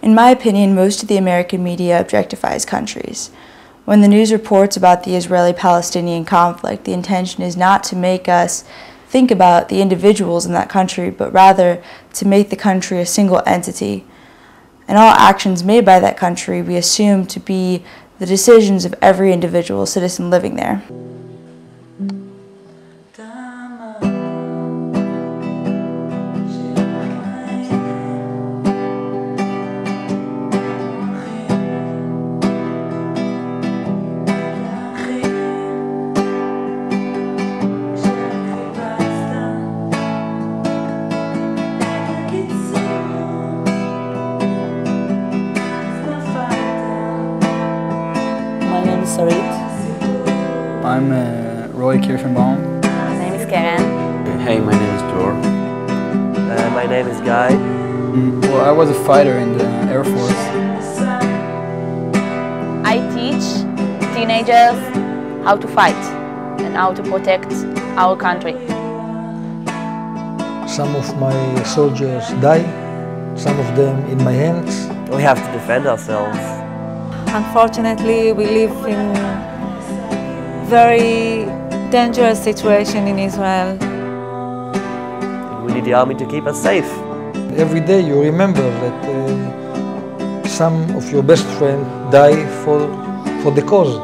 In my opinion, most of the American media objectifies countries. When the news reports about the Israeli-Palestinian conflict, the intention is not to make us think about the individuals in that country, but rather to make the country a single entity. And all actions made by that country we assume to be the decisions of every individual citizen living there. Sarit. I'm uh, Roy Kirschenbaum. My name is Karen. Hey, my name is Jor. Uh, my name is Guy. Mm, Well, I was a fighter in the Air Force. I teach teenagers how to fight and how to protect our country. Some of my soldiers die, some of them in my hands. We have to defend ourselves. Unfortunately, we live in very dangerous situation in Israel. We need the army to keep us safe. Every day you remember that uh, some of your best friends die for, for the cause.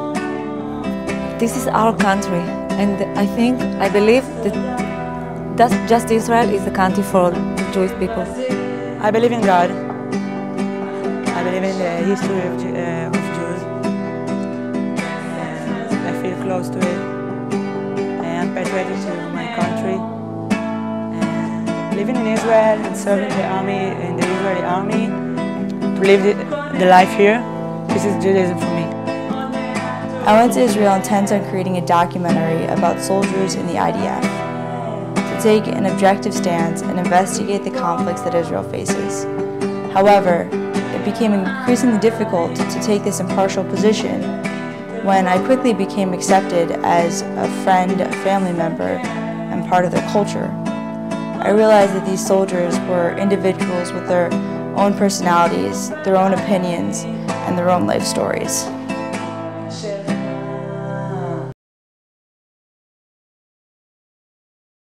This is our country, and I think, I believe that that's just Israel is the country for Jewish people. I believe in God. I believe in the history of, uh, of Jews. And I feel close to it. And I'm patriotic to my country. And living in Israel and serving the army in the Israeli army, to live the, the life here, this is Judaism for me. I went to Israel intent on creating a documentary about soldiers in the IDF, to take an objective stance and investigate the conflicts that Israel faces. However, it became increasingly difficult to take this impartial position when I quickly became accepted as a friend, a family member, and part of their culture. I realized that these soldiers were individuals with their own personalities, their own opinions, and their own life stories.